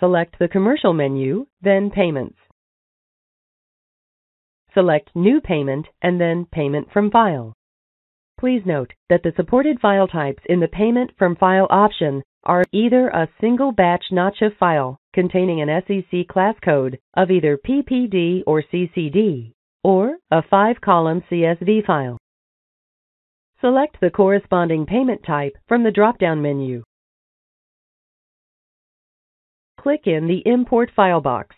Select the Commercial menu, then Payments. Select New Payment and then Payment from File. Please note that the supported file types in the Payment from File option are either a single batch NACHA file containing an SEC class code of either PPD or CCD, or a five-column CSV file. Select the corresponding payment type from the drop-down menu. Click in the Import File box.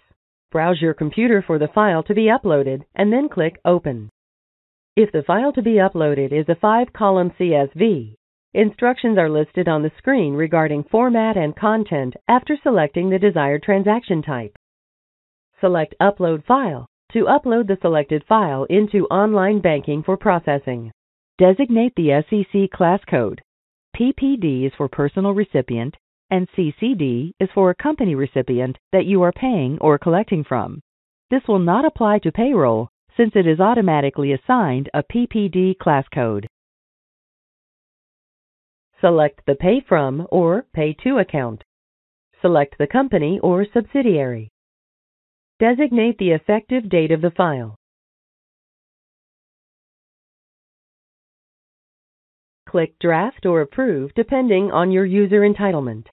Browse your computer for the file to be uploaded and then click Open. If the file to be uploaded is a five-column CSV, instructions are listed on the screen regarding format and content after selecting the desired transaction type. Select Upload File to upload the selected file into online banking for processing. Designate the SEC class code. PPD is for personal recipient and CCD is for a company recipient that you are paying or collecting from. This will not apply to payroll since it is automatically assigned a PPD class code. Select the Pay From or Pay To account. Select the company or subsidiary. Designate the effective date of the file. Click Draft or Approve depending on your user entitlement.